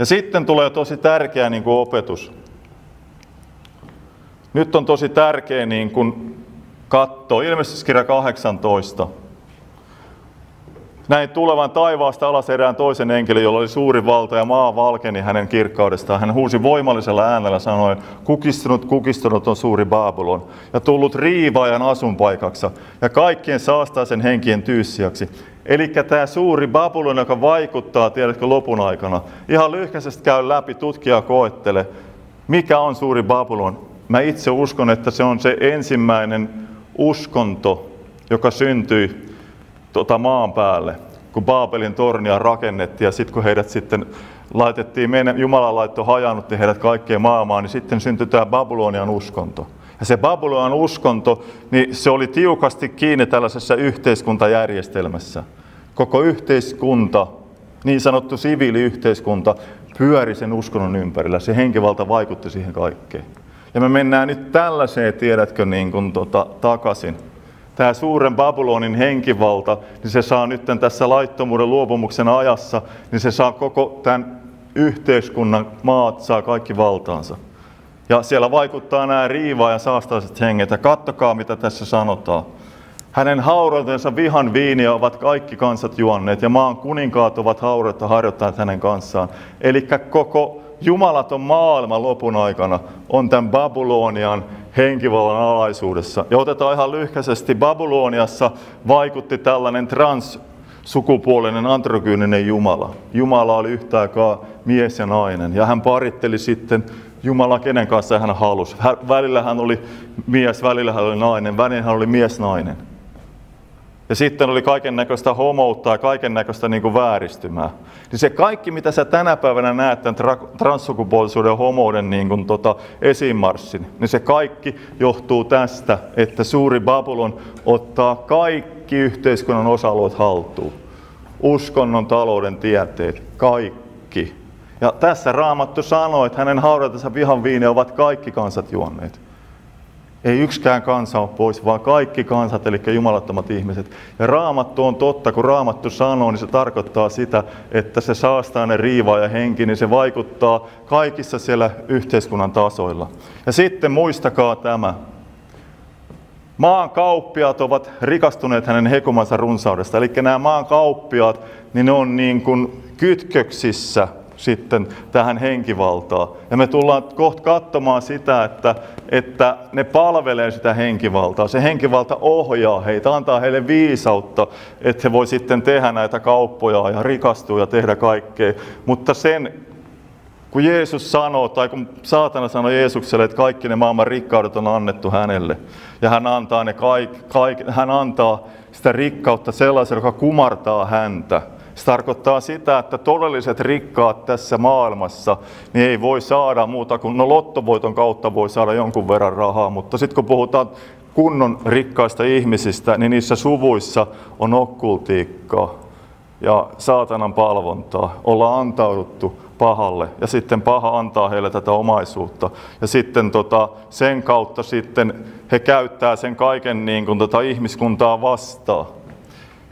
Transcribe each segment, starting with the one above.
Ja sitten tulee tosi tärkeä niin kuin opetus. Nyt on tosi tärkeä niin kuin katsoa, ilmestyskirja 18. Näin tulevan taivaasta alas erään toisen enkelin, jolla oli suuri valta ja maa valkeni hänen kirkkaudestaan. Hän huusi voimallisella äänellä sanoen, kukistunut, kukistunut on suuri Babylon ja tullut riivaajan asunpaikaksi ja kaikkien saastaisen henkien tyyssiäksi. Eli tämä suuri Babylon, joka vaikuttaa, tiedätkö, lopun aikana. Ihan lyhkäisesti käy läpi, tutkija koettele, mikä on suuri Babylon. Mä itse uskon, että se on se ensimmäinen uskonto, joka syntyi tota maan päälle, kun Baabelin tornia rakennettiin ja sitten kun heidät sitten laitettiin, meidän, Jumala laittoi hajannutti heidät kaikkeen maailmaan, niin sitten syntyi tämä Babylonian uskonto. Ja se Babylonian uskonto, niin se oli tiukasti kiinni tällaisessa yhteiskuntajärjestelmässä. Koko yhteiskunta, niin sanottu siviiliyhteiskunta, pyöri sen uskonnon ympärillä. Se henkivalta vaikutti siihen kaikkeen. Ja me mennään nyt tällaiseen, tiedätkö, niin kuin tota, takaisin tämä suuren Babylonin henkivalta, niin se saa nyt tässä laittomuuden luopumuksen ajassa, niin se saa koko tämän yhteiskunnan maat, saa kaikki valtaansa. Ja siellä vaikuttaa nämä riivaa ja saastaiset henget. Ja kattokaa, mitä tässä sanotaan. Hänen haurautensa vihan viiniä ovat kaikki kansat juonneet, ja maan kuninkaat ovat haureutta harjoittaneet hänen kanssaan. Eli koko jumalaton maailma lopun aikana on tämän Babylonian henkivallan alaisuudessa. Ja otetaan ihan lyhkäisesti, Babyloniassa vaikutti tällainen trans sukupuolinen androgyyninen Jumala. Jumala oli yhtä aikaa mies ja nainen. Ja hän paritteli sitten Jumala kenen kanssa hän halusi. Välillä hän oli mies, välillä hän oli nainen, välillä hän oli mies-nainen. Ja sitten oli kaiken näköistä homoutta ja kaiken näköistä niin vääristymää. Niin se kaikki, mitä sä tänä päivänä näet tämän transsukupuolisuuden ja homouden niin kuin tota esimarssin, niin se kaikki johtuu tästä, että suuri Babylon ottaa kaikki yhteiskunnan osa-alueet haltuun. Uskonnon, talouden, tieteet, kaikki. Ja tässä Raamattu sanoo, että hänen haudatensa vihan viine ovat kaikki kansat juonneet. Ei yksikään kansa ole pois, vaan kaikki kansat, eli jumalattomat ihmiset. Ja raamattu on totta, kun raamattu sanoo, niin se tarkoittaa sitä, että se ne riivaa ja henki, niin se vaikuttaa kaikissa siellä yhteiskunnan tasoilla. Ja sitten muistakaa tämä. Maan kauppiaat ovat rikastuneet hänen hekumansa runsaudesta. Eli nämä maan kauppiaat, niin ne on niin kuin kytköksissä sitten tähän henkivaltaan. Ja me tullaan kohta katsomaan sitä, että, että ne palvelee sitä henkivaltaa. Se henkivalta ohjaa heitä, antaa heille viisautta, että he voi sitten tehdä näitä kauppoja ja rikastua ja tehdä kaikkea. Mutta sen, kun Jeesus sanoo, tai kun saatana sanoi Jeesukselle, että kaikki ne maailman rikkaudet on annettu hänelle, ja hän antaa, ne kaik, kaik, hän antaa sitä rikkautta sellaiselle, joka kumartaa häntä, se tarkoittaa sitä, että todelliset rikkaat tässä maailmassa niin ei voi saada muuta kuin, no lottovoiton kautta voi saada jonkun verran rahaa, mutta sitten kun puhutaan kunnon rikkaista ihmisistä, niin niissä suvuissa on okkultiikkaa ja saatanan palvontaa. Ollaan antauduttu pahalle ja sitten paha antaa heille tätä omaisuutta. Ja sitten tota, sen kautta sitten he käyttää sen kaiken niin kuin, tota, ihmiskuntaa vastaan.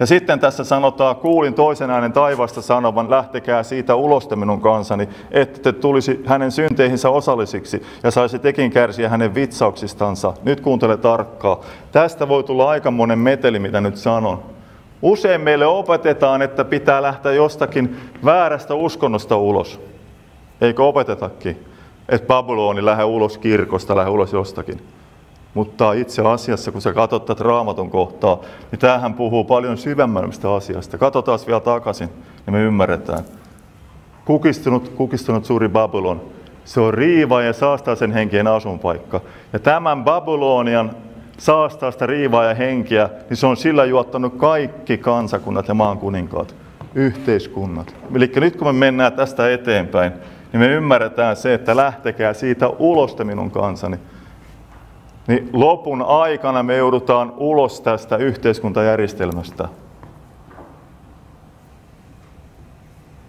Ja sitten tässä sanotaan, kuulin toisen äänen taivasta sanovan, lähtekää siitä uloste minun kansani, että te tulisi hänen synteihinsä osallisiksi ja saisi tekin kärsiä hänen vitsauksistansa. Nyt kuuntele tarkkaa. Tästä voi tulla aikamoinen meteli, mitä nyt sanon. Usein meille opetetaan, että pitää lähteä jostakin väärästä uskonnosta ulos. Eikö opetetakin? Että Babyloni lähde ulos kirkosta, lähde ulos jostakin. Mutta itse asiassa, kun sä katsot tätä raamatun kohtaa, niin tämähän puhuu paljon syvemmästä asiasta. Katsotaan vielä takaisin, niin me ymmärretään. Kukistunut, kukistunut suuri Babylon, se on riiva ja sen henkien asunpaikka. Ja tämän Babylonian saastaasta riivaa ja henkiä, niin se on sillä juottanut kaikki kansakunnat ja maan kuninkaat, yhteiskunnat. Eli nyt kun me mennään tästä eteenpäin, niin me ymmärretään se, että lähtekää siitä uloste minun kansani niin lopun aikana me joudutaan ulos tästä yhteiskuntajärjestelmästä.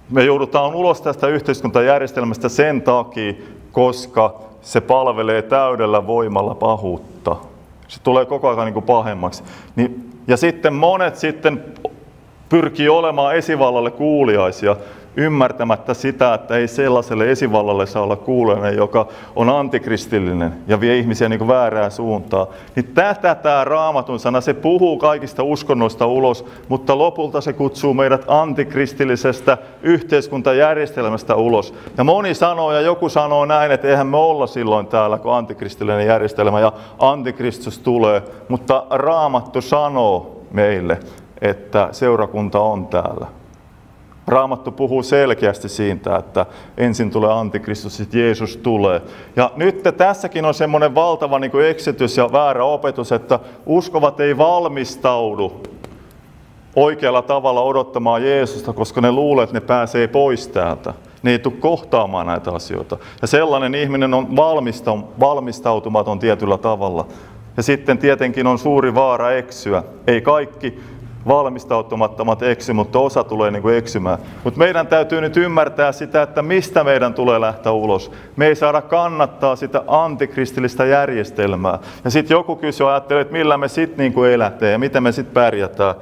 Me joudutaan ulos tästä yhteiskuntajärjestelmästä sen takia, koska se palvelee täydellä voimalla pahuutta. Se tulee koko ajan niin kuin pahemmaksi. Niin, ja sitten monet sitten pyrkii olemaan esivallalle kuuliaisia. Ymmärtämättä sitä, että ei sellaiselle esivallalle saa olla kuuleinen, joka on antikristillinen ja vie ihmisiä niin väärään suuntaan. Niin tätä tämä raamatun sana, se puhuu kaikista uskonnoista ulos, mutta lopulta se kutsuu meidät antikristillisestä yhteiskuntajärjestelmästä ulos. Ja moni sanoo ja joku sanoo näin, että eihän me olla silloin täällä, kun antikristillinen järjestelmä ja antikristus tulee. Mutta raamattu sanoo meille, että seurakunta on täällä. Raamattu puhuu selkeästi siitä, että ensin tulee antikristus, sitten Jeesus tulee. Ja nyt tässäkin on semmoinen valtava niin kuin eksitys ja väärä opetus, että uskovat ei valmistaudu oikealla tavalla odottamaan Jeesusta, koska ne luulee, että ne pääsee pois täältä. Ne ei tule kohtaamaan näitä asioita. Ja sellainen ihminen on valmistautumaton tietyllä tavalla. Ja sitten tietenkin on suuri vaara eksyä. Ei kaikki valmistautumattomat eksy, mutta osa tulee niin kuin eksymään. Mutta meidän täytyy nyt ymmärtää sitä, että mistä meidän tulee lähteä ulos. Me ei saada kannattaa sitä antikristillistä järjestelmää. Ja sitten joku kysyy ajattelee, että millä me sitten niin elätään ja miten me sitten pärjätään.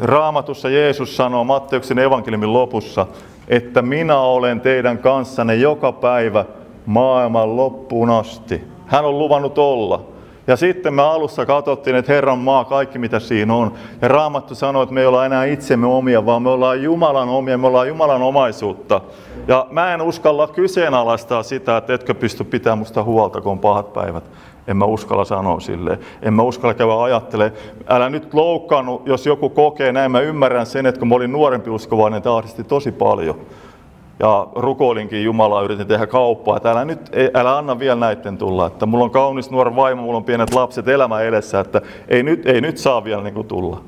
Raamatussa Jeesus sanoo Matteuksen evankeliumin lopussa, että minä olen teidän kanssanne joka päivä maailman loppuun asti. Hän on luvannut olla. Ja sitten me alussa katsottiin, että Herran maa, kaikki mitä siinä on. Ja Raamattu sanoi, että me ei olla enää itsemme omia, vaan me ollaan Jumalan omia, me ollaan Jumalan omaisuutta. Ja mä en uskalla kyseenalaistaa sitä, että etkö pysty pitämään musta huolta, kun on pahat päivät. En mä uskalla sanoa silleen. En mä uskalla käydä ajattele. Älä nyt loukkaannut, jos joku kokee näin. Mä ymmärrän sen, että kun mä olin nuorempi uskovainen, tämä tosi paljon ja rukoilinkin Jumalaa, yritin tehdä kauppaa, että älä nyt, älä anna vielä näiden tulla, että mulla on kaunis nuori vaimo, mulla on pienet lapset elämä edessä, että ei nyt, ei nyt saa vielä niin kuin tulla.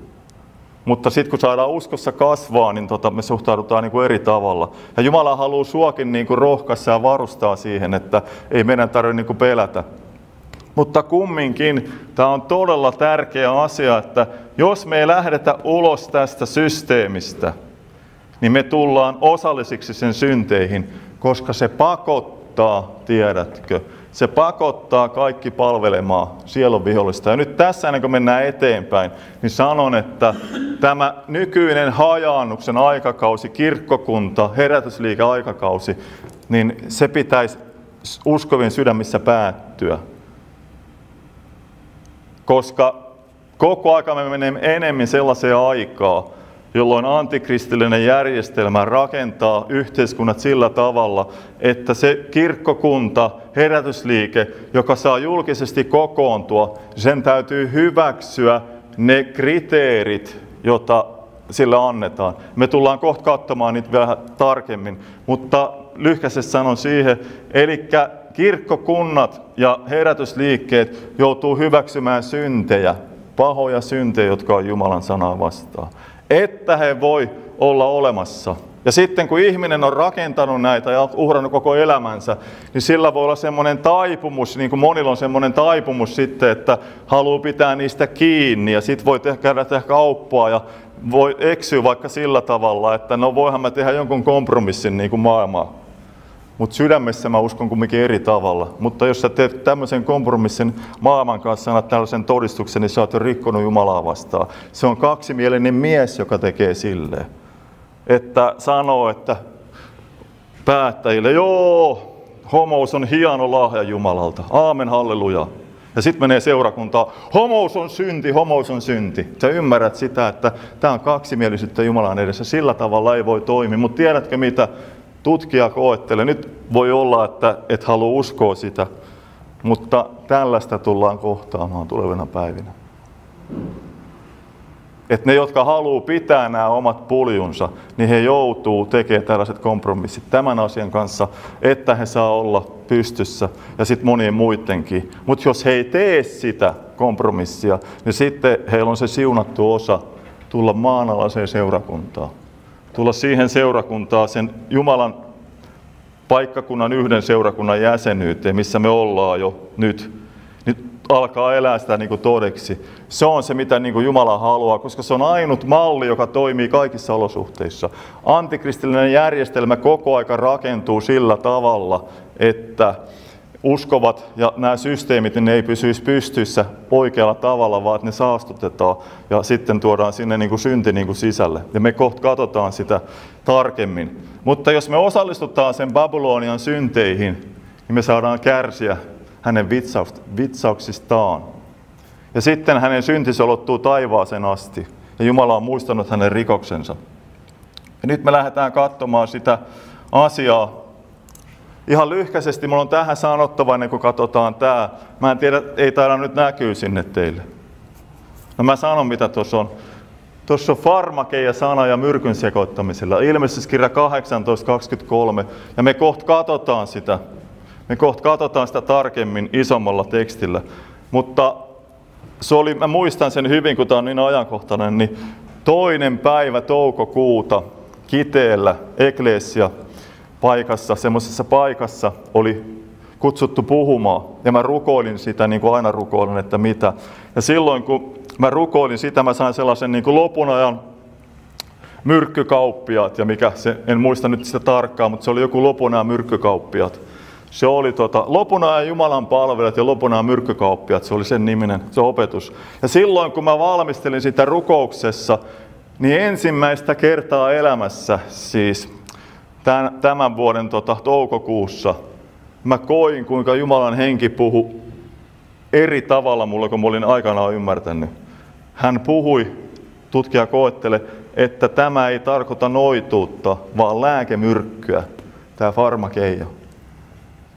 Mutta sitten kun saadaan uskossa kasvaa, niin tota, me suhtaudutaan niin kuin eri tavalla. Ja Jumala haluaa suokin niin kuin rohkaista ja varustaa siihen, että ei meidän tarvitse niin kuin pelätä. Mutta kumminkin tämä on todella tärkeä asia, että jos me ei lähdetä ulos tästä systeemistä – niin me tullaan osallisiksi sen synteihin, koska se pakottaa, tiedätkö, se pakottaa kaikki palvelemaan sielun vihollista. Ja nyt tässä ennen kuin mennään eteenpäin, niin sanon, että tämä nykyinen hajaannuksen aikakausi, kirkkokunta, herätysliike aikakausi, niin se pitäisi uskovien sydämissä päättyä. Koska koko aika me menemme enemmän sellaiseen aikaan, jolloin antikristillinen järjestelmä rakentaa yhteiskunnat sillä tavalla, että se kirkkokunta, herätysliike, joka saa julkisesti kokoontua, sen täytyy hyväksyä ne kriteerit, joita sillä annetaan. Me tullaan kohta katsomaan niitä vähän tarkemmin, mutta lyhkäisesti sanon siihen, eli kirkkokunnat ja herätysliikkeet joutuu hyväksymään syntejä, pahoja syntejä, jotka on Jumalan sanaa vastaan että he voi olla olemassa. Ja sitten kun ihminen on rakentanut näitä ja uhrannut koko elämänsä, niin sillä voi olla semmoinen taipumus, niin kuin monilla on semmoinen taipumus sitten, että haluaa pitää niistä kiinni ja sitten voi tehdä, käydä tehdä kauppaa ja voi eksyä vaikka sillä tavalla, että no voihan mä tehdä jonkun kompromissin niin kuin maailmaa mutta sydämessä mä uskon kumminkin eri tavalla. Mutta jos sä teet tämmöisen kompromissin maailman kanssa, annat tällaisen todistuksen, niin sä oot jo rikkonut Jumalaa vastaan. Se on kaksimielinen mies, joka tekee silleen. Että sanoo, että päättäjille, joo, homous on hieno lahja Jumalalta. Aamen, halleluja. Ja sitten menee seurakuntaan, homous on synti, homous on synti. Sä ymmärrät sitä, että tämä on kaksimielisyyttä Jumalan edessä. Sillä tavalla ei voi toimia. Mutta tiedätkö mitä? Tutkija koettelee. Nyt voi olla, että et halua uskoa sitä, mutta tällaista tullaan kohtaamaan tulevina päivinä. Että ne, jotka haluaa pitää nämä omat puljunsa, niin he joutuu tekemään tällaiset kompromissit tämän asian kanssa, että he saa olla pystyssä ja sitten monien muidenkin. Mutta jos he ei tee sitä kompromissia, niin sitten heillä on se siunattu osa tulla maanalaiseen seurakuntaan tulla siihen seurakuntaan, sen Jumalan paikkakunnan yhden seurakunnan jäsenyyteen, missä me ollaan jo nyt, nyt alkaa elää sitä niin kuin todeksi. Se on se, mitä niin kuin Jumala haluaa, koska se on ainut malli, joka toimii kaikissa olosuhteissa. Antikristillinen järjestelmä koko aika rakentuu sillä tavalla, että uskovat ja nämä systeemit, niin ne ei pysyisi pystyssä oikealla tavalla, vaan ne saastutetaan ja sitten tuodaan sinne niin kuin synti niin kuin sisälle. Ja me kohta katsotaan sitä tarkemmin. Mutta jos me osallistutaan sen Babylonian synteihin, niin me saadaan kärsiä hänen vitsauksistaan. Ja sitten hänen syntinsä ulottuu taivaaseen asti. Ja Jumala on muistanut hänen rikoksensa. Ja nyt me lähdetään katsomaan sitä asiaa. Ihan lyhkäisesti mulla on tähän sanottava ennen kuin katsotaan tämä. Mä en tiedä, ei taida nyt näkyy sinne teille. No mä sanon mitä tuossa on. Tuossa on farmake ja sana ja myrkyn sekoittamisella. Ilmestyskirja 18.23. Ja me kohta katsotaan sitä. Me kohta katsotaan sitä tarkemmin isommalla tekstillä. Mutta se oli, mä muistan sen hyvin, kun tämä on niin ajankohtainen, niin toinen päivä toukokuuta Kiteellä Eklesia paikassa, semmoisessa paikassa oli kutsuttu puhumaan. Ja mä rukoilin sitä, niin kuin aina rukoilin, että mitä. Ja silloin kun mä rukoilin sitä, mä sain sellaisen niin kuin lopun ajan myrkkykauppiaat, ja mikä se, en muista nyt sitä tarkkaan, mutta se oli joku lopun ajan myrkkykauppiaat. Se oli tota, lopun ajan Jumalan palvelijat ja lopun ajan myrkkykauppiaat, se oli sen niminen se opetus. Ja silloin kun mä valmistelin sitä rukouksessa, niin ensimmäistä kertaa elämässä, siis tämän, vuoden tota, toukokuussa, mä koin, kuinka Jumalan henki puhu eri tavalla mulle, kuin mä olin aikanaan ymmärtänyt. Hän puhui, tutkija koettele, että tämä ei tarkoita noituutta, vaan lääkemyrkkyä, tämä farmakeija.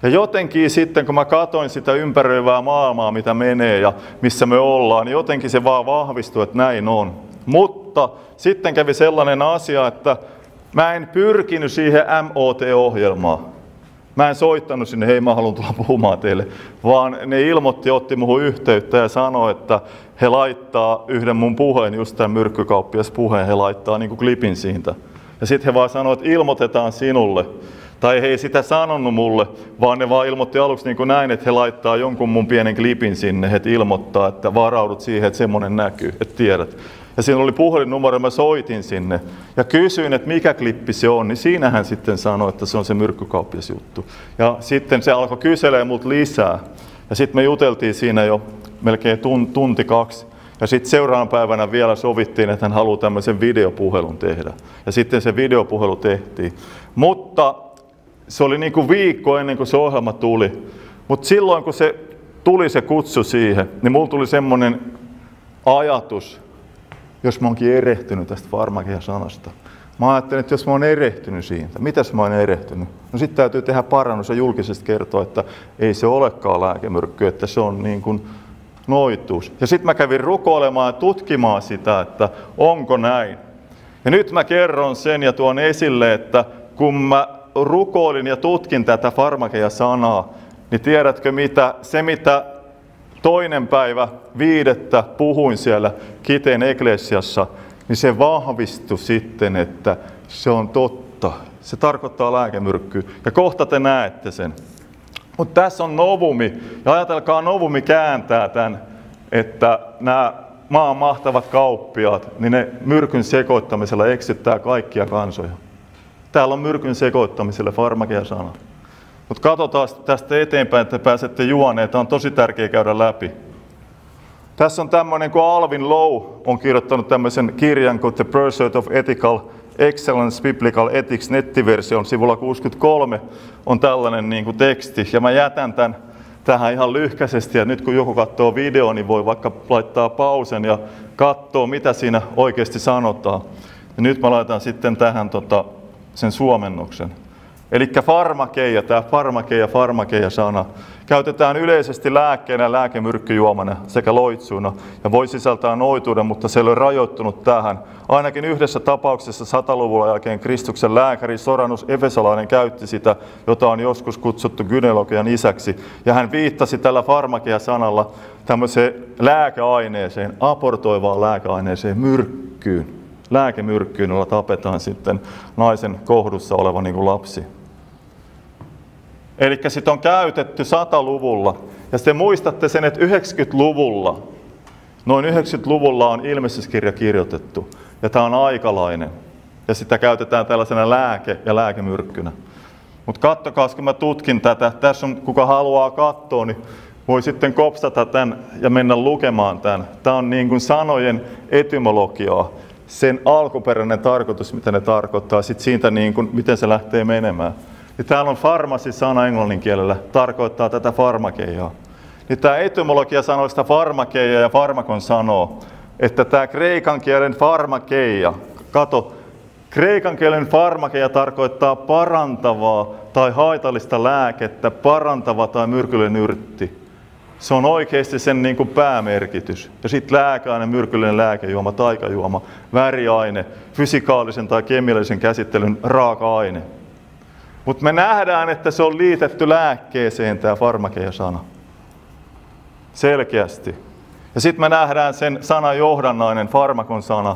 Ja jotenkin sitten, kun mä katoin sitä ympäröivää maailmaa, mitä menee ja missä me ollaan, niin jotenkin se vaan vahvistui, että näin on. Mutta sitten kävi sellainen asia, että mä en pyrkinyt siihen MOT-ohjelmaan. Mä en soittanut sinne, hei mä haluan tulla puhumaan teille, vaan ne ilmoitti, otti muuhun yhteyttä ja sanoi, että he laittaa yhden mun puheen, just tämän myrkkykauppias puheen, he laittaa niin kuin klipin siitä. Ja sitten he vaan sanoivat, että ilmoitetaan sinulle. Tai he ei sitä sanonut mulle, vaan ne vaan ilmoitti aluksi niin kuin näin, että he laittaa jonkun mun pienen klipin sinne, että ilmoittaa, että varaudut siihen, että semmoinen näkyy, että tiedät. Ja siinä oli puhelinnumero, mä soitin sinne ja kysyin, että mikä klippi se on, niin siinähän sitten sanoi, että se on se myrkkykauppias juttu. Ja sitten se alkoi kyselee mut lisää. Ja sitten me juteltiin siinä jo melkein tunti kaksi. Ja sitten seuraavan päivänä vielä sovittiin, että hän haluaa tämmöisen videopuhelun tehdä. Ja sitten se videopuhelu tehtiin. Mutta se oli niin kuin viikko ennen kuin se ohjelma tuli. Mutta silloin kun se tuli se kutsu siihen, niin mulla tuli semmoinen ajatus, jos mä oonkin erehtynyt tästä farmakia-sanasta. Mä ajattelin, että jos mä oon erehtynyt siitä, mitäs mä oon erehtynyt? No sitten täytyy tehdä parannus ja julkisesti kertoa, että ei se olekaan lääkemyrkky, että se on niin kuin noituus. Ja sitten mä kävin rukoilemaan ja tutkimaan sitä, että onko näin. Ja nyt mä kerron sen ja tuon esille, että kun mä rukoilin ja tutkin tätä farmakeja-sanaa, niin tiedätkö mitä, se mitä toinen päivä viidettä puhuin siellä Kiteen Eklesiassa, niin se vahvistui sitten, että se on totta. Se tarkoittaa lääkemyrkkyä. Ja kohta te näette sen. Mutta tässä on novumi. Ja ajatelkaa, novumi kääntää tämän, että nämä maan mahtavat kauppiaat, niin ne myrkyn sekoittamisella eksyttää kaikkia kansoja. Täällä on myrkyn sekoittamiselle farmakia sana. Mutta katsotaan tästä eteenpäin, että pääsette juoneen. Tämä on tosi tärkeää käydä läpi. Tässä on tämmöinen, kun Alvin Lowe on kirjoittanut tämmöisen kirjan kuin The Pursuit of Ethical Excellence Biblical Ethics nettiversion sivulla 63 on tällainen niin kuin teksti. Ja mä jätän tämän tähän ihan lyhkäisesti ja nyt kun joku katsoo video, niin voi vaikka laittaa pausen ja katsoa, mitä siinä oikeasti sanotaan. Ja nyt mä laitan sitten tähän tota, sen suomennoksen. Eli farmakeia, tämä farmakeia, farmakeia sana, käytetään yleisesti lääkkeenä, lääkemyrkkyjuomana sekä loitsuuna ja voi sisältää noituuden, mutta se ole rajoittunut tähän. Ainakin yhdessä tapauksessa sataluvulla jälkeen Kristuksen lääkäri Soranus Efesalainen käytti sitä, jota on joskus kutsuttu gynelogian isäksi. Ja hän viittasi tällä farmakeia-sanalla tämmöiseen lääkeaineeseen, aportoivaan lääkeaineeseen, myrkkyyn lääkemyrkkyyn, jolla tapetaan sitten naisen kohdussa oleva niin kuin lapsi. Eli sitä on käytetty 100-luvulla. Ja sitten muistatte sen, että 90-luvulla, noin 90-luvulla on ilmestyskirja kirjoitettu. Ja tämä on aikalainen. Ja sitä käytetään tällaisena lääke- ja lääkemyrkkynä. Mutta kattokaa, kun mä tutkin tätä, tässä on, kuka haluaa katsoa, niin voi sitten kopsata tämän ja mennä lukemaan tämän. Tämä on niin kuin sanojen etymologiaa, sen alkuperäinen tarkoitus, mitä ne tarkoittaa, sitten siitä niin kuin, miten se lähtee menemään. Ja täällä on farmasi-sana englannin kielellä, tarkoittaa tätä farmakeiaa. Niin tämä etymologia sanoista farmakeia ja farmakon sanoo, että tämä kreikan kielen farmakeia, kato, kreikan kielen farmakeia tarkoittaa parantavaa tai haitallista lääkettä, parantava tai myrkyllinen yrtti. Se on oikeasti sen niin kuin päämerkitys. Ja sitten lääkeaine, myrkyllinen lääkejuoma, taikajuoma, väriaine, fysikaalisen tai kemiallisen käsittelyn raaka-aine. Mutta me nähdään, että se on liitetty lääkkeeseen tämä farmakeia-sana. Selkeästi. Ja sitten me nähdään sen sana johdannainen, farmakon sana,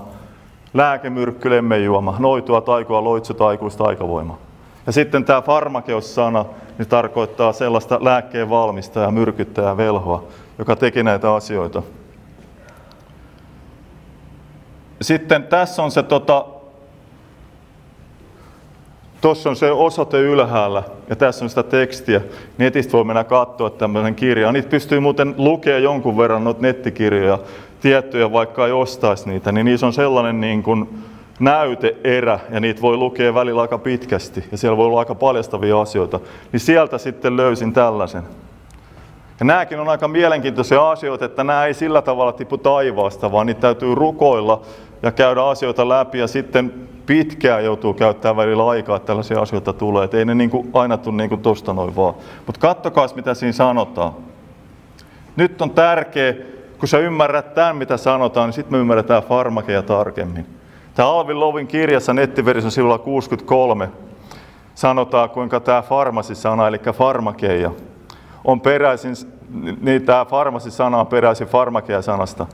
lääkemyrkky, lemmenjuoma, noitua, taikoa, loitsu, taikuus, taikavoima. Ja sitten tämä farmakeos-sana niin tarkoittaa sellaista lääkkeen valmistajaa, myrkyttäjää, velhoa, joka teki näitä asioita. Sitten tässä on se tota, Tuossa on se osoite ylhäällä ja tässä on sitä tekstiä. Netistä voi mennä katsoa tämmöinen kirja. Niitä pystyy muuten lukemaan jonkun verran noita nettikirjoja, tiettyjä vaikka ei ostaisi niitä, niin niissä on sellainen niin kuin näyteerä ja niitä voi lukea välillä aika pitkästi ja siellä voi olla aika paljastavia asioita. Niin sieltä sitten löysin tällaisen. Ja nämäkin on aika mielenkiintoisia asioita, että nämä ei sillä tavalla tipu taivaasta, vaan niitä täytyy rukoilla ja käydä asioita läpi ja sitten pitkään joutuu käyttämään välillä aikaa, että tällaisia asioita tulee. Et ei ne niin kuin aina tule niin tuosta noin vaan. Mutta kattokaa, mitä siinä sanotaan. Nyt on tärkeä, kun sä ymmärrät tämän, mitä sanotaan, niin sitten me ymmärretään farmakeja tarkemmin. Tämä Alvin Lovin kirjassa nettiversion sivulla 63 sanotaan, kuinka tämä farmasisana, eli farmakeja, on peräisin, niin tämä farmasisana on peräisin farmakeja-sanasta.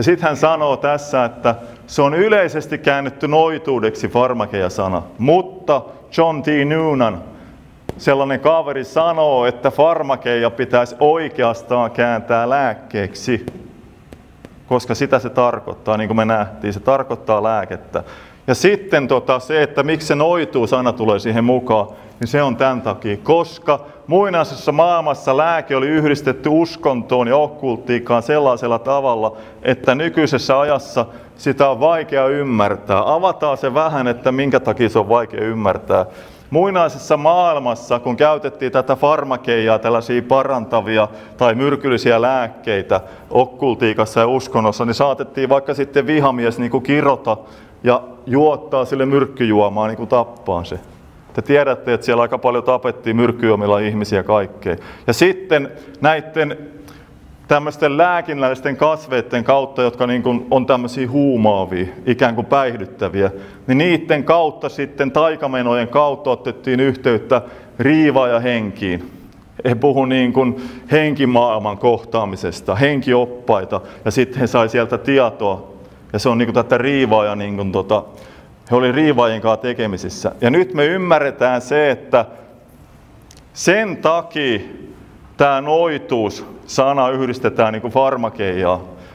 Ja sitten hän sanoo tässä, että se on yleisesti käännetty noituudeksi farmakeja-sana, mutta John T. Noonan, sellainen kaveri, sanoo, että farmakeja pitäisi oikeastaan kääntää lääkkeeksi, koska sitä se tarkoittaa, niin kuin me nähtiin, se tarkoittaa lääkettä. Ja sitten tota, se, että miksi se noituu sana tulee siihen mukaan, niin se on tämän takia, koska muinaisessa maailmassa lääke oli yhdistetty uskontoon ja okkulttiikkaan sellaisella tavalla, että nykyisessä ajassa sitä on vaikea ymmärtää. Avataan se vähän, että minkä takia se on vaikea ymmärtää. Muinaisessa maailmassa, kun käytettiin tätä farmakeijaa, tällaisia parantavia tai myrkyllisiä lääkkeitä okkultiikassa ja uskonnossa, niin saatettiin vaikka sitten vihamies niin kuin kirota ja juottaa sille myrkkyjuomaan, niin kuin tappaa se. Te tiedätte, että siellä aika paljon tapettiin myrkkyjuomilla ihmisiä kaikkea. Ja sitten näiden tämmöisten lääkinnällisten kasveiden kautta, jotka niin kuin on tämmöisiä huumaavia, ikään kuin päihdyttäviä, niin niiden kautta sitten taikamenojen kautta otettiin yhteyttä riivaa ja henkiin. He puhu niin kuin henkimaailman kohtaamisesta, henkioppaita, ja sitten he sai sieltä tietoa. Ja se on niin kuin tätä riivaa ja niin kuin tota, he olivat riivaajien kanssa tekemisissä. Ja nyt me ymmärretään se, että sen takia tämä noituus sana yhdistetään niin kuin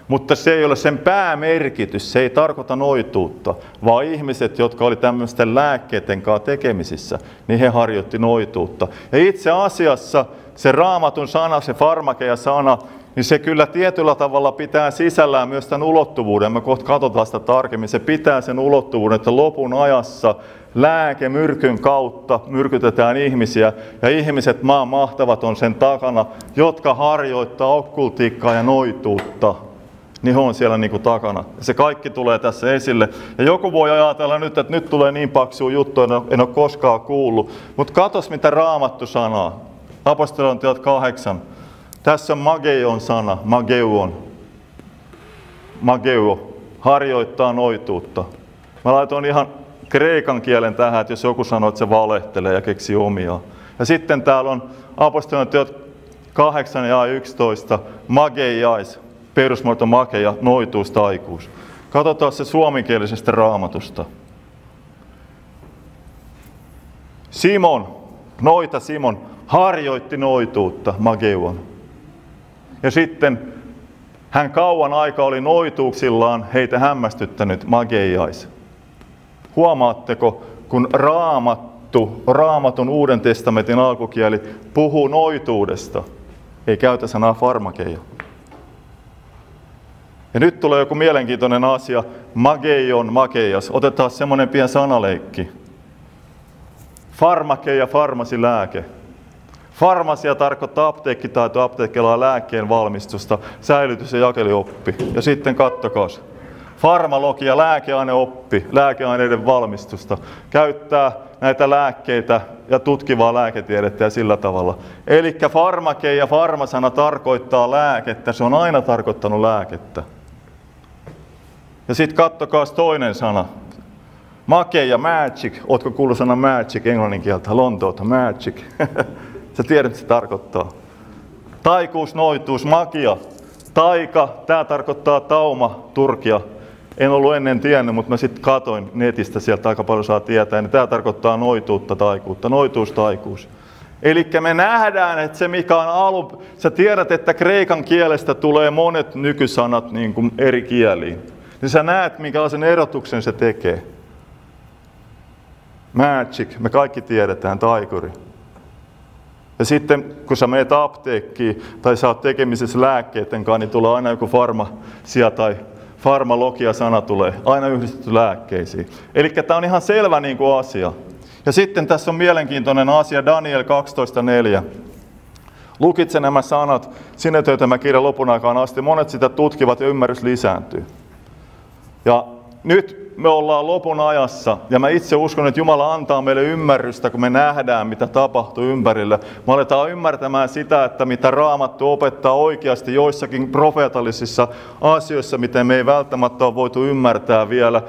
mutta se ei ole sen päämerkitys, se ei tarkoita noituutta, vaan ihmiset, jotka oli tämmöisten lääkkeiden kanssa tekemisissä, niin he harjoitti noituutta. Ja itse asiassa se raamatun sana, se farmakeja sana, niin se kyllä tietyllä tavalla pitää sisällään myös tämän ulottuvuuden. Me kohta katsotaan sitä tarkemmin. Se pitää sen ulottuvuuden, että lopun ajassa lääkemyrkyn kautta myrkytetään ihmisiä ja ihmiset maan mahtavat on sen takana, jotka harjoittaa okkultiikkaa ja noituutta. Niin on siellä niin kuin takana. Se kaikki tulee tässä esille. Ja joku voi ajatella nyt, että nyt tulee niin paksu juttu, en ole, en ole koskaan kuullut. Mutta katos, mitä Raamattu sanoo. Apostolien 8. Tässä on mageion sana, mageuon. Mageuo, harjoittaa noituutta. Mä laitoin ihan kreikan kielen tähän, että jos joku sanoo, että se valehtelee ja keksii omia. Ja sitten täällä on apostolien teot 8 ja 11, mageiais, perusmuoto makeja, noituus, taikuus. Katsotaan se suomenkielisestä raamatusta. Simon, noita Simon, harjoitti noituutta, mageuon. Ja sitten hän kauan aika oli noituuksillaan heitä hämmästyttänyt mageijais. Huomaatteko, kun raamattu raamatun uuden testamentin alkukieli puhuu noituudesta, ei käytä sanaa farmakeja. Ja nyt tulee joku mielenkiintoinen asia, mageion makejas. Otetaan semmoinen pieni sanaleikki. Farmake ja farmasilääke. Farmasia tarkoittaa apteekki tai apteekkilaa lääkkeen valmistusta, säilytys- ja jakelioppi. Ja sitten kattokaa. Farmalogia, lääkeaineoppi, lääkeaineiden valmistusta, käyttää näitä lääkkeitä ja tutkivaa lääketiedettä ja sillä tavalla. Eli farmake ja farmasana tarkoittaa lääkettä, se on aina tarkoittanut lääkettä. Ja sitten kattokaa toinen sana. Make ja magic. Ootko kuullut sana magic englannin kieltä? Lontoota, magic. Sä tiedät, mitä se tarkoittaa. Taikuus, noituus, magia. Taika, tämä tarkoittaa tauma, turkia. En ollut ennen tiennyt, mutta mä sitten katoin netistä, sieltä aika paljon saa tietää. Niin tämä tarkoittaa noituutta, taikuutta. Noituus, taikuus. Eli me nähdään, että se mikä on alu, sä tiedät, että kreikan kielestä tulee monet nykysanat niin kuin eri kieliin niin sä näet, minkälaisen erotuksen se tekee. Magic, me kaikki tiedetään, taikuri. Sitten kun sä meet apteekkiin tai sä oot tekemisissä lääkkeiden kanssa, niin tulee aina joku farmasia tai farmalogia sana tulee, aina yhdistetty lääkkeisiin. Eli tämä on ihan selvä niin kuin asia. Ja sitten tässä on mielenkiintoinen asia, Daniel 12.4. Lukitse nämä sanat sinetöitämä kirjan lopun aikaan asti. Monet sitä tutkivat ja ymmärrys lisääntyy. Ja nyt me ollaan lopun ajassa ja mä itse uskon, että Jumala antaa meille ymmärrystä, kun me nähdään, mitä tapahtuu ympärillä. Me aletaan ymmärtämään sitä, että mitä Raamattu opettaa oikeasti joissakin profeetallisissa asioissa, miten me ei välttämättä ole voitu ymmärtää vielä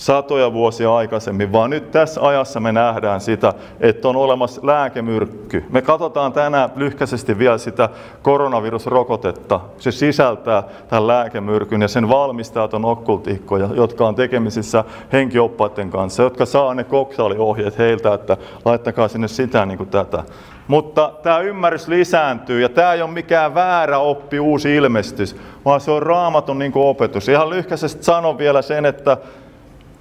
satoja vuosia aikaisemmin, vaan nyt tässä ajassa me nähdään sitä, että on olemassa lääkemyrkky. Me katsotaan tänään lyhkäisesti vielä sitä koronavirusrokotetta. Se sisältää tämän lääkemyrkyn ja sen valmistajat on okkultikkoja, jotka on tekemisissä henkioppaiden kanssa, jotka saa ne koktailiohjeet heiltä, että laittakaa sinne sitä niin kuin tätä. Mutta tämä ymmärrys lisääntyy ja tämä ei ole mikään väärä oppi, uusi ilmestys, vaan se on raamatun niin kuin opetus. Ihan lyhkäisesti sanon vielä sen, että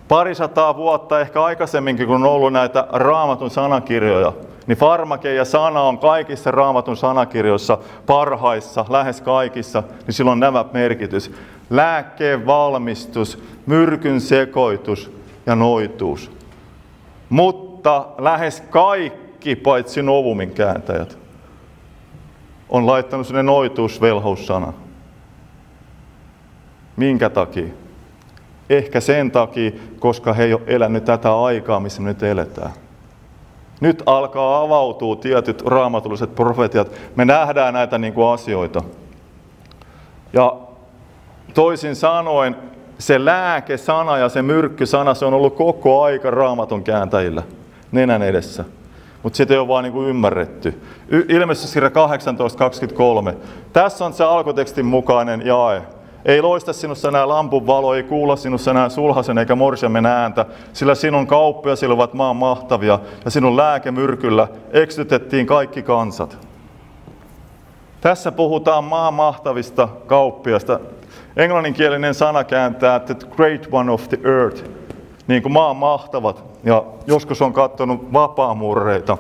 parisataa vuotta ehkä aikaisemminkin, kun on ollut näitä raamatun sanakirjoja, niin farmake ja sana on kaikissa raamatun sanakirjoissa parhaissa, lähes kaikissa, niin silloin nämä merkitys. Lääkkeen valmistus, myrkyn sekoitus ja noituus. Mutta lähes kaikki, paitsi Novumin kääntäjät, on laittanut sinne noituusvelhoussana. Minkä takia? Ehkä sen takia, koska he ei ole elänyt tätä aikaa, missä me nyt eletään. Nyt alkaa avautua tietyt raamatulliset profetiat. Me nähdään näitä niin kuin asioita. Ja toisin sanoen, se lääkesana ja se myrkkysana, se on ollut koko aika raamatun kääntäjillä nenän edessä. Mutta sitä ei ole vaan niin ymmärretty. Ilmestyskirja 18.23. Tässä on se alkutekstin mukainen jae. Ei loista sinussa enää lampun valo, ei kuulla sinussa enää sulhasen eikä morsiamen ääntä, sillä sinun kauppia ovat maan mahtavia ja sinun lääkemyrkyllä eksytettiin kaikki kansat. Tässä puhutaan maan mahtavista kauppiasta. Englanninkielinen sana kääntää the great one of the earth, niin kuin maan mahtavat. Ja joskus on katsonut vapaamurreita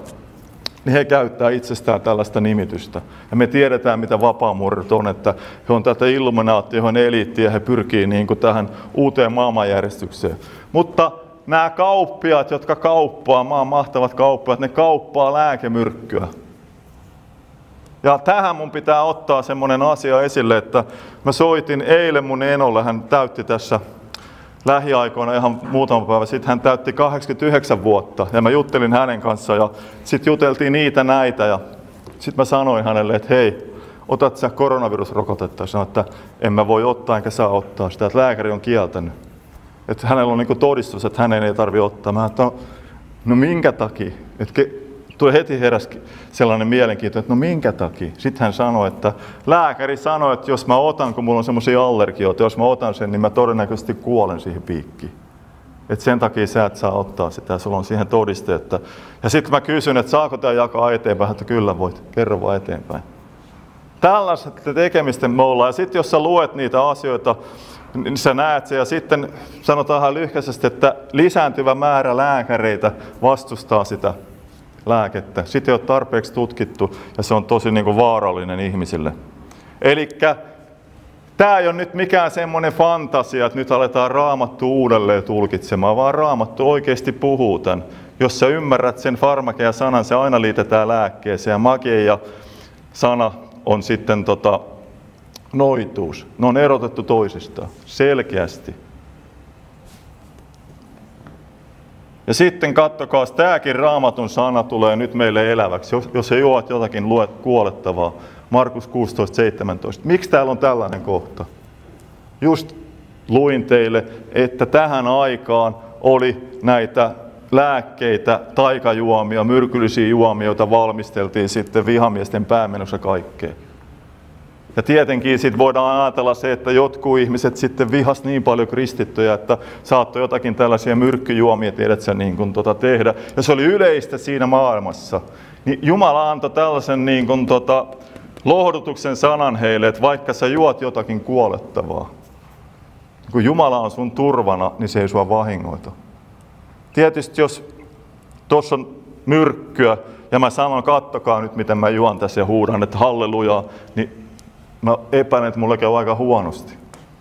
niin he käyttää itsestään tällaista nimitystä. Ja me tiedetään, mitä vapaamurret on, että he on tätä illuminaattia, he on eliittiä ja he pyrkii niin kuin tähän uuteen maailmanjärjestykseen. Mutta nämä kauppiaat, jotka kauppaa, maan mahtavat kauppiaat, ne kauppaa lääkemyrkkyä. Ja tähän mun pitää ottaa semmoinen asia esille, että mä soitin eilen mun enolle, hän täytti tässä lähiaikoina ihan muutama päivä sitten hän täytti 89 vuotta ja mä juttelin hänen kanssaan ja sitten juteltiin niitä näitä ja sitten mä sanoin hänelle, että hei, otat sä koronavirusrokotetta? Sanoin, että en mä voi ottaa enkä saa ottaa sitä, että lääkäri on kieltänyt. Että hänellä on niin todistus, että hänen ei tarvitse ottaa. Mä että no, no minkä takia? Että tuli heti heräs sellainen mielenkiinto, että no minkä takia? Sitten hän sanoi, että lääkäri sanoi, että jos mä otan, kun mulla on semmoisia allergioita, jos mä otan sen, niin mä todennäköisesti kuolen siihen piikkiin. Että sen takia sä et saa ottaa sitä, sulla on siihen todiste. Että... Ja sitten mä kysyn, että saako tämä jakaa eteenpäin, että kyllä voit, kerro vaan eteenpäin. Tällaiset tekemisten me ollaan. Ja sitten jos sä luet niitä asioita, niin sä näet se ja sitten sanotaan lyhkäisesti, että lisääntyvä määrä lääkäreitä vastustaa sitä lääkettä. Sitä ei ole tarpeeksi tutkittu ja se on tosi niin kuin vaarallinen ihmisille. Eli tämä ei ole nyt mikään semmoinen fantasia, että nyt aletaan raamattu uudelleen tulkitsemaan, vaan raamattu oikeasti puhuu tämän. Jos sä ymmärrät sen farmakeja sanan, se aina liitetään lääkkeeseen ja magia ja sana on sitten tota, noituus. Ne on erotettu toisistaan selkeästi. Ja sitten kattokaa, tämäkin raamatun sana tulee nyt meille eläväksi. Jos, jos ei juot jotakin luet kuolettavaa. Markus 16.17. Miksi täällä on tällainen kohta? Just luin teille, että tähän aikaan oli näitä lääkkeitä, taikajuomia, myrkyllisiä juomia, joita valmisteltiin sitten vihamiesten päämenossa kaikkeen. Ja tietenkin sit voidaan ajatella se, että jotkut ihmiset sitten vihas niin paljon kristittyjä, että saattoi jotakin tällaisia myrkkyjuomia, tiedät sä, niin kuin, tota, tehdä. Ja se oli yleistä siinä maailmassa. Niin Jumala antoi tällaisen niin kuin, tota, lohdutuksen sanan heille, että vaikka sä juot jotakin kuolettavaa, kun Jumala on sun turvana, niin se ei sua vahingoita. Tietysti jos tuossa on myrkkyä, ja mä sanon, kattokaa nyt miten mä juon tässä ja huudan, että halleluja, niin mä epäilen, että mulla käy aika huonosti,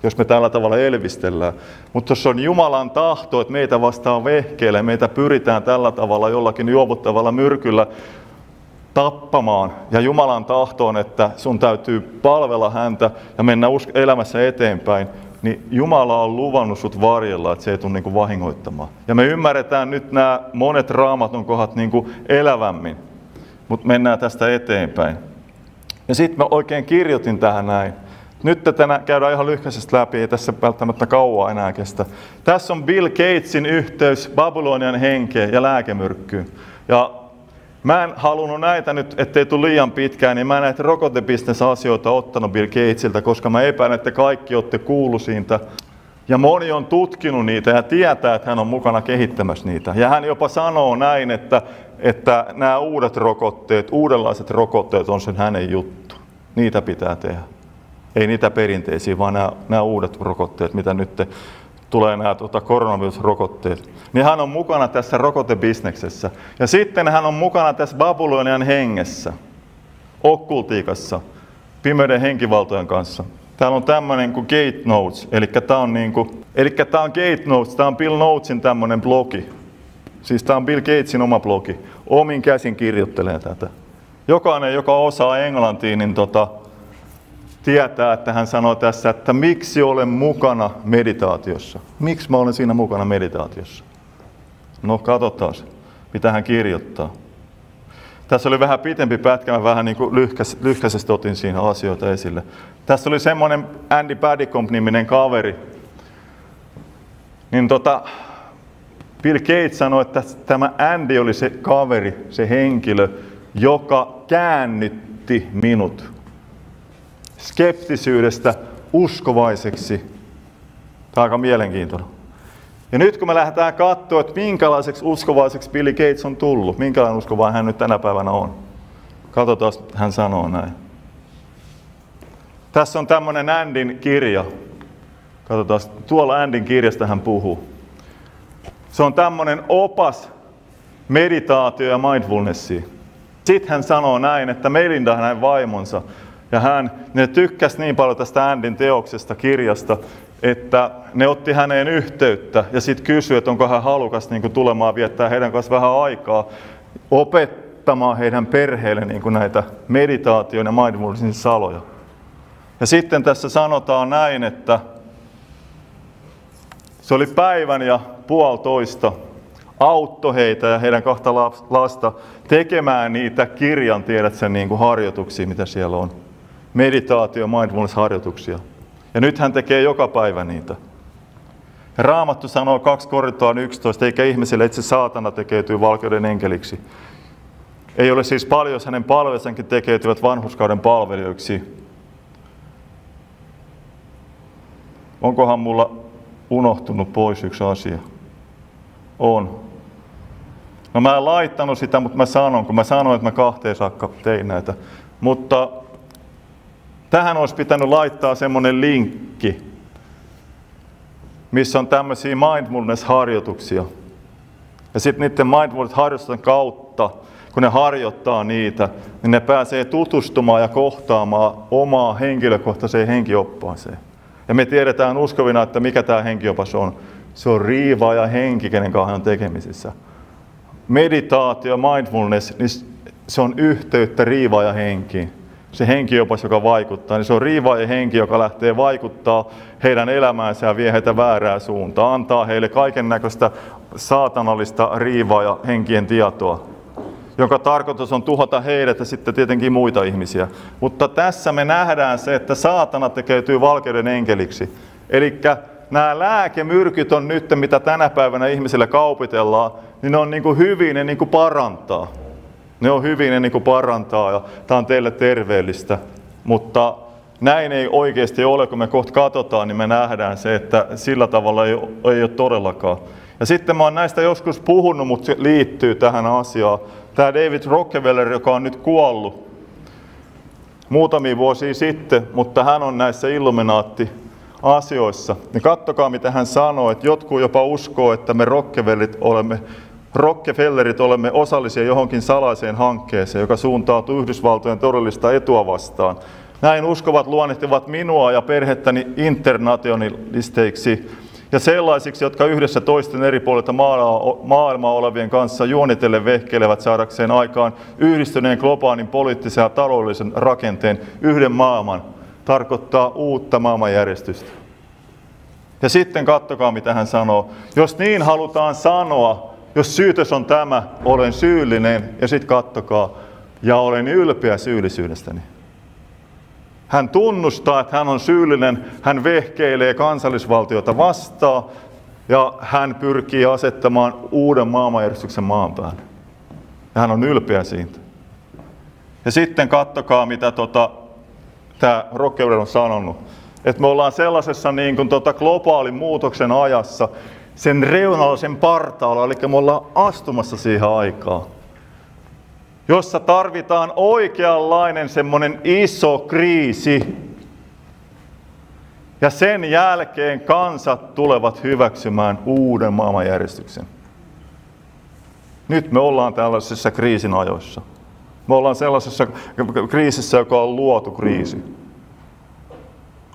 jos me tällä tavalla elvistellään. Mutta jos on Jumalan tahto, että meitä vastaan vehkeelle, meitä pyritään tällä tavalla jollakin juovuttavalla myrkyllä tappamaan. Ja Jumalan tahtoon, että sun täytyy palvella häntä ja mennä elämässä eteenpäin, niin Jumala on luvannut sut varjella, että se ei tule niin vahingoittamaan. Ja me ymmärretään nyt nämä monet raamatun kohdat niin kuin elävämmin, mutta mennään tästä eteenpäin. Ja sitten mä oikein kirjoitin tähän näin. Nyt tänä käydään ihan lyhkäisesti läpi, ei tässä välttämättä kauaa enää kestä. Tässä on Bill Gatesin yhteys Babylonian henkeen ja lääkemyrkkyyn. Ja mä en halunnut näitä nyt, ettei tule liian pitkään, niin mä en näitä rokotebisnesasioita ottanut Bill Gatesilta, koska mä epäilen, että kaikki olette kuullut siitä. Ja moni on tutkinut niitä ja tietää, että hän on mukana kehittämässä niitä. Ja hän jopa sanoo näin, että että nämä uudet rokotteet, uudenlaiset rokotteet on sen hänen juttu. Niitä pitää tehdä. Ei niitä perinteisiä, vaan nämä, nämä uudet rokotteet, mitä nyt te, tulee nämä tuota, koronavirusrokotteet. Niin hän on mukana tässä rokotebisneksessä. Ja sitten hän on mukana tässä Babylonian hengessä, okkultiikassa, pimeyden henkivaltojen kanssa. Täällä on tämmöinen kuin Gate Notes, eli tämä on, niin kuin, eli tämä on Gate Notes, tämä on Bill Notesin tämmöinen blogi. Siis tämä on Bill Gatesin oma blogi. Omin käsin kirjoittelee tätä. Jokainen, joka osaa englantia, niin tota, tietää, että hän sanoo tässä, että miksi olen mukana meditaatiossa. Miksi mä olen siinä mukana meditaatiossa? No katsotaan, mitä hän kirjoittaa. Tässä oli vähän pitempi pätkä, mä vähän niin kuin lyhkäs, lyhkäisesti otin siinä asioita esille. Tässä oli semmoinen Andy Padicomp-niminen kaveri. Niin tota, Bill Gates sanoi, että tämä Andy oli se kaveri, se henkilö, joka käännytti minut skeptisyydestä uskovaiseksi. Tämä on aika mielenkiintoinen. Ja nyt kun me lähdetään katsoa, että minkälaiseksi uskovaiseksi Billy Gates on tullut, minkälainen uskovainen hän nyt tänä päivänä on. Katsotaan, hän sanoo näin. Tässä on tämmöinen Andin kirja. Katsotaan, tuolla Andin kirjasta hän puhuu. Se on tämmöinen opas meditaatio ja mindfulnessi. Sitten hän sanoo näin, että Melinda hänen vaimonsa ja hän, ne tykkäs niin paljon tästä Andin teoksesta, kirjasta, että ne otti häneen yhteyttä ja sitten kysyi, että onko hän halukas niin kuin tulemaan viettää heidän kanssa vähän aikaa opettamaan heidän perheille niin kuin näitä meditaation ja mindfulnessin saloja. Ja sitten tässä sanotaan näin, että se oli päivän ja puolitoista auttoi heitä ja heidän kahta lasta tekemään niitä kirjan, tiedät sen, niin kuin harjoituksia, mitä siellä on. Meditaatio, mindfulness-harjoituksia. Ja nyt hän tekee joka päivä niitä. Ja Raamattu sanoo 2 Korintoan 11, eikä ihmisille itse saatana tekeytyy valkeuden enkeliksi. Ei ole siis paljon, jos hänen palvelusenkin tekeytyvät vanhuskauden palvelijoiksi. Onkohan mulla unohtunut pois yksi asia? On. No mä en laittanut sitä, mutta mä sanon, kun mä sanoin, että mä kahteen saakka tein näitä. Mutta tähän olisi pitänyt laittaa semmoinen linkki. missä on tämmöisiä mindfulness-harjoituksia. Ja sitten niiden mindfulness-harjoitusten kautta, kun ne harjoittaa niitä, niin ne pääsee tutustumaan ja kohtaamaan omaa henkilökohtaiseen henkioppaaseen. Ja me tiedetään uskovina, että mikä tämä henkiopas on. Se on riivaa ja henki, kenen kanssa on tekemisissä. Meditaatio, mindfulness, niin se on yhteyttä riivaa ja henkiin se henkiopas, joka vaikuttaa, niin se on riivaaja henki, joka lähtee vaikuttaa heidän elämäänsä ja vie heitä väärää suuntaan, antaa heille kaiken näköistä saatanallista riivaa ja henkien tietoa, jonka tarkoitus on tuhota heidät ja sitten tietenkin muita ihmisiä. Mutta tässä me nähdään se, että saatana tekeytyy valkeuden enkeliksi. Eli nämä lääkemyrkyt on nyt, mitä tänä päivänä ihmisille kaupitellaan, niin ne on niin kuin hyvin, ne niin kuin parantaa. Ne on hyvin, ne niin kuin parantaa ja tämä on teille terveellistä. Mutta näin ei oikeasti ole, kun me kohta katsotaan, niin me nähdään se, että sillä tavalla ei, ei ole todellakaan. Ja sitten mä oon näistä joskus puhunut, mutta se liittyy tähän asiaan. Tämä David Rockefeller, joka on nyt kuollut muutamia vuosia sitten, mutta hän on näissä Illuminaatti asioissa. Niin kattokaa, mitä hän sanoo, että jotkut jopa uskoo, että me Rockefellerit olemme Rockefellerit olemme osallisia johonkin salaiseen hankkeeseen, joka suuntautuu Yhdysvaltojen todellista etua vastaan. Näin uskovat luonnehtivat minua ja perhettäni internationalisteiksi ja sellaisiksi, jotka yhdessä toisten eri puolilta maailmaa olevien kanssa juonitellen vehkeilevät saadakseen aikaan yhdistyneen globaalin poliittisen ja taloudellisen rakenteen yhden maailman, tarkoittaa uutta maailmanjärjestystä. Ja sitten kattokaa, mitä hän sanoo. Jos niin halutaan sanoa, jos syytös on tämä, olen syyllinen, ja sitten kattokaa, ja olen ylpeä syyllisyydestäni. Hän tunnustaa, että hän on syyllinen, hän vehkeilee kansallisvaltiota vastaan, ja hän pyrkii asettamaan uuden maailmanjärjestyksen maan päälle. Ja hän on ylpeä siitä. Ja sitten kattokaa, mitä tota, tämä Rockefeller on sanonut. Että me ollaan sellaisessa niin kuin, tota, globaalin muutoksen ajassa, sen reunalla, sen partaalla, eli me ollaan astumassa siihen aikaan, jossa tarvitaan oikeanlainen semmoinen iso kriisi. Ja sen jälkeen kansat tulevat hyväksymään uuden maailmanjärjestyksen. Nyt me ollaan tällaisessa kriisin ajoissa. Me ollaan sellaisessa kriisissä, joka on luotu kriisi.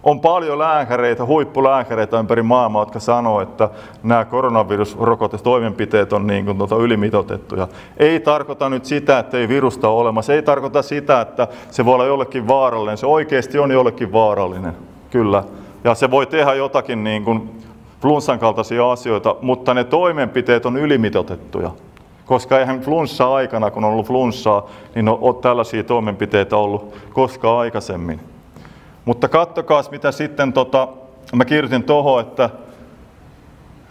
On paljon lääkäreitä, huippulääkäreitä ympäri maailmaa, jotka sanoo, että nämä koronavirusrokotustoimenpiteet on niin kuin tuota ylimitotettuja. Ei tarkoita nyt sitä, että ei virusta ole olemassa. Ei tarkoita sitä, että se voi olla jollekin vaarallinen. Se oikeasti on jollekin vaarallinen, kyllä. Ja se voi tehdä jotakin niin kuin flunssan kaltaisia asioita, mutta ne toimenpiteet on ylimitotettuja. Koska eihän flunssa-aikana, kun on ollut flunssaa, niin on tällaisia toimenpiteitä ollut koskaan aikaisemmin. Mutta kattokaa, mitä sitten, tota, mä kirjoitin tuohon, että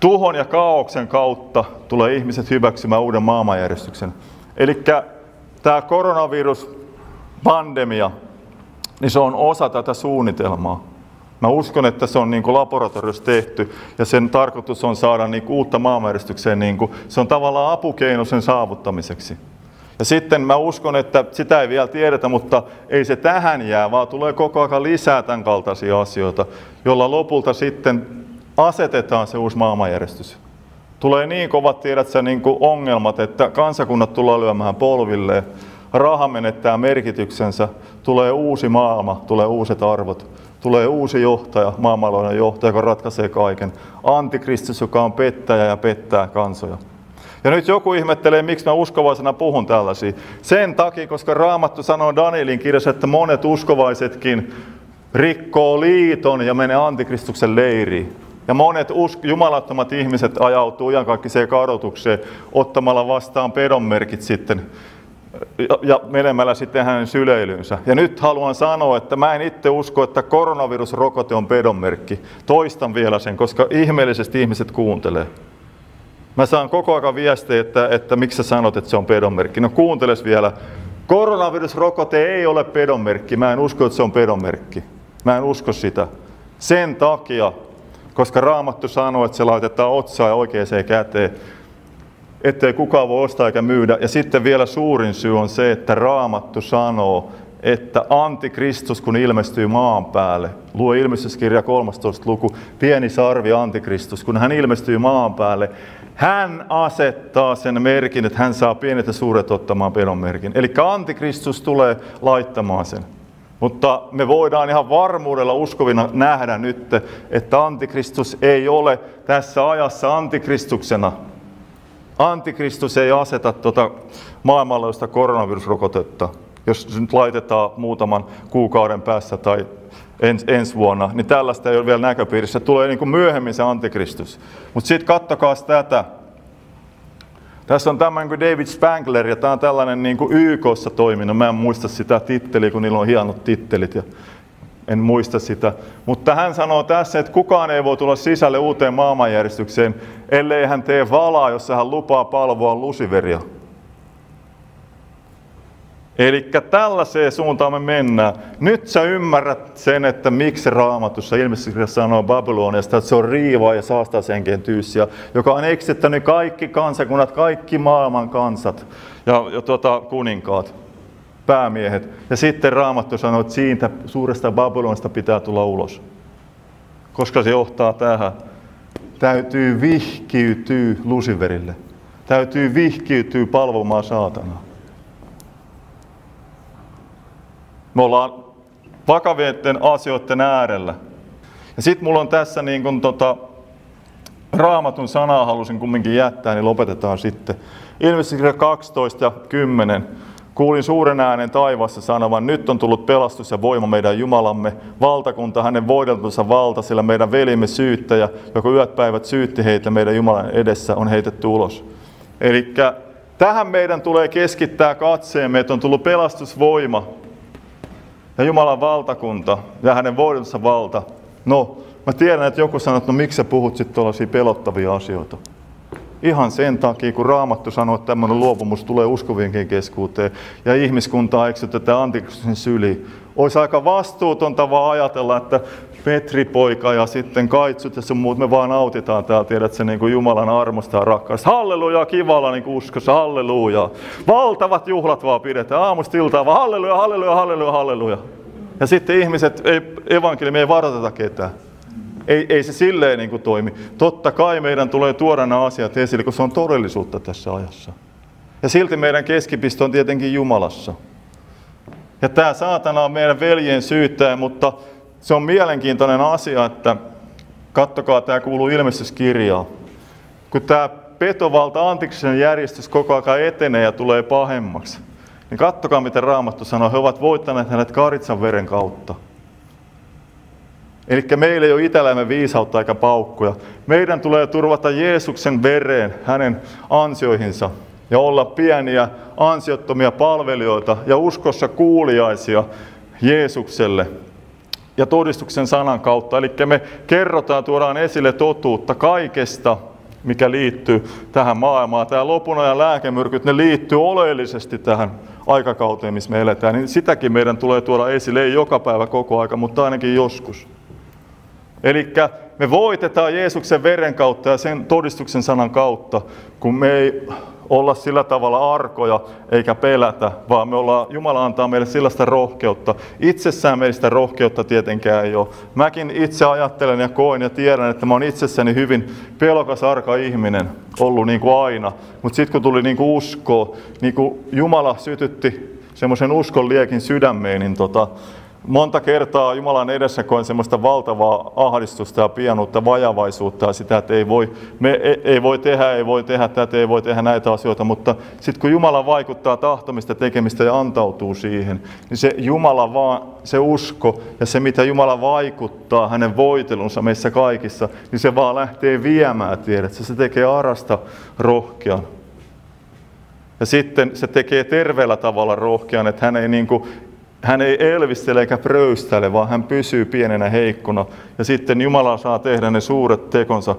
tuhon ja kaauksen kautta tulee ihmiset hyväksymään uuden maailmanjärjestyksen. Eli tämä koronaviruspandemia, niin se on osa tätä suunnitelmaa. Mä uskon, että se on niin kuin laboratoriossa tehty ja sen tarkoitus on saada niin kuin uutta maailmanjärjestykseen. Niin kuin, se on tavallaan apukeino sen saavuttamiseksi. Ja sitten mä uskon, että sitä ei vielä tiedetä, mutta ei se tähän jää, vaan tulee koko ajan lisää tämän kaltaisia asioita, jolla lopulta sitten asetetaan se uusi maailmanjärjestys. Tulee niin kovat, tiedät sä, niin kuin ongelmat, että kansakunnat tulee lyömään polvilleen, raha menettää merkityksensä, tulee uusi maailma, tulee uuset arvot, tulee uusi johtaja, maailmanlainen johtaja, joka ratkaisee kaiken. Antikristus, joka on pettäjä ja pettää kansoja. Ja nyt joku ihmettelee, miksi mä uskovaisena puhun tällaisia. Sen takia, koska Raamattu sanoo Danielin kirjassa, että monet uskovaisetkin rikkoo liiton ja menee antikristuksen leiriin. Ja monet usk- jumalattomat ihmiset ajautuu iankaikkiseen kadotukseen ottamalla vastaan pedonmerkit sitten ja, ja menemällä sitten hänen syleilyynsä. Ja nyt haluan sanoa, että mä en itse usko, että koronavirusrokote on pedonmerkki. Toistan vielä sen, koska ihmeellisesti ihmiset kuuntelee. Mä saan koko ajan viestejä, että, että miksi sä sanot, että se on pedonmerkki. No kuunteles vielä. Koronavirusrokote ei ole pedonmerkki. Mä en usko, että se on pedonmerkki. Mä en usko sitä. Sen takia, koska Raamattu sanoo, että se laitetaan otsaa ja oikeaan käteen, ettei kukaan voi ostaa eikä myydä. Ja sitten vielä suurin syy on se, että Raamattu sanoo, että antikristus kun ilmestyy maan päälle, luo ilmestyskirja 13 luku, pieni sarvi antikristus, kun hän ilmestyy maan päälle, hän asettaa sen merkin, että hän saa pienet ja suuret ottamaan pedon merkin. Eli antikristus tulee laittamaan sen. Mutta me voidaan ihan varmuudella uskovina nähdä nyt, että antikristus ei ole tässä ajassa antikristuksena. Antikristus ei aseta tuota maailmanlaajuista koronavirusrokotetta, jos nyt laitetaan muutaman kuukauden päässä tai ens, ensi vuonna, niin tällaista ei ole vielä näköpiirissä. Tulee niin kuin myöhemmin se antikristus. Mutta sitten kattokaa tätä. Tässä on tämmöinen kuin David Spangler, ja tämä on tällainen niin kuin YKssa toiminut. Mä en muista sitä titteliä, kun niillä on hienot tittelit, ja en muista sitä. Mutta hän sanoo tässä, että kukaan ei voi tulla sisälle uuteen maailmanjärjestykseen, ellei hän tee valaa, jossa hän lupaa palvoa Luciferia. Eli tällaiseen suuntaan me mennään. Nyt sä ymmärrät sen, että miksi raamatussa ilmeisesti sanoo Babyloniasta, että se on riivaa ja saastaa senkien tyyssiä, joka on eksittänyt kaikki kansakunnat, kaikki maailman kansat ja, ja tuota, kuninkaat, päämiehet. Ja sitten raamattu sanoo, että siitä suuresta Babylonista pitää tulla ulos. Koska se johtaa tähän. Täytyy vihkiytyä Luciferille. Täytyy vihkiytyä palvomaan saatanaa. Me ollaan vakavien asioiden äärellä. Ja sitten mulla on tässä niin kun tota, raamatun sanaa halusin kumminkin jättää, niin lopetetaan sitten. Ilmeisesti 12 ja 10. Kuulin suuren äänen taivaassa sanovan, nyt on tullut pelastus ja voima meidän Jumalamme, valtakunta hänen voideltunsa valta, sillä meidän velimme syyttäjä, joka yöt päivät syytti heitä meidän Jumalan edessä, on heitetty ulos. Eli tähän meidän tulee keskittää katseemme, että on tullut pelastusvoima, ja Jumalan valtakunta ja hänen voitonsa valta. No, mä tiedän, että joku sanoo, että no miksi sä puhut sitten tuollaisia pelottavia asioita. Ihan sen takia, kun Raamattu sanoo, että tämmöinen luopumus tulee uskovienkin keskuuteen ja ihmiskuntaa eksytetään antikristin syliin. Olisi aika vastuutonta vaan ajatella, että Petri poika ja sitten kaitsut ja sun muut, me vaan nautitaan täällä, tiedät se niin kuin Jumalan armosta ja rakkaudesta. Halleluja kivalla niin kuin uskossa, halleluja. Valtavat juhlat vaan pidetään aamusta iltaan, vaan halleluja, halleluja, halleluja, halleluja. Ja sitten ihmiset, ei, evankeliumi ei varoiteta ketään. Ei, ei se silleen niin kuin toimi. Totta kai meidän tulee tuoda nämä asiat esille, kun se on todellisuutta tässä ajassa. Ja silti meidän keskipiste on tietenkin Jumalassa. Ja tämä saatana on meidän veljen syyttäjä, mutta se on mielenkiintoinen asia, että kattokaa, tämä kuuluu ilmestyskirjaan. Kun tämä petovalta antiksen järjestys koko ajan etenee ja tulee pahemmaksi, niin kattokaa, miten Raamattu sanoo, he ovat voittaneet hänet karitsan veren kautta. Eli meillä ei ole itsellämme viisautta eikä paukkuja. Meidän tulee turvata Jeesuksen vereen, hänen ansioihinsa, ja olla pieniä ansiottomia palvelijoita ja uskossa kuuliaisia Jeesukselle ja todistuksen sanan kautta. Eli me kerrotaan, tuodaan esille totuutta kaikesta, mikä liittyy tähän maailmaan. Tämä lopun ajan lääkemyrkyt, ne liittyy oleellisesti tähän aikakauteen, missä me eletään. Niin sitäkin meidän tulee tuoda esille, ei joka päivä koko aika, mutta ainakin joskus. Eli me voitetaan Jeesuksen veren kautta ja sen todistuksen sanan kautta, kun me ei olla sillä tavalla arkoja eikä pelätä, vaan me ollaan, Jumala antaa meille sellaista rohkeutta. Itsessään meistä rohkeutta tietenkään ei ole. Mäkin itse ajattelen ja koen ja tiedän, että mä oon itsessäni hyvin pelokas arka ihminen ollut niin kuin aina. Mutta sitten kun tuli niin kuin uskoa, niin kuin Jumala sytytti semmoisen uskon liekin sydämeen, niin tota, monta kertaa Jumalan edessä koen semmoista valtavaa ahdistusta ja pienuutta, vajavaisuutta ja sitä, että ei voi, me ei, ei voi tehdä, ei voi tehdä tätä, ei voi tehdä näitä asioita, mutta sitten kun Jumala vaikuttaa tahtomista, tekemistä ja antautuu siihen, niin se Jumala vaan, se usko ja se mitä Jumala vaikuttaa, hänen voitelunsa meissä kaikissa, niin se vaan lähtee viemään, tiedät, se tekee arasta rohkean. Ja sitten se tekee terveellä tavalla rohkean, että hän ei niin kuin hän ei elvistele eikä pröystäle, vaan hän pysyy pienenä heikkona. Ja sitten Jumala saa tehdä ne suuret tekonsa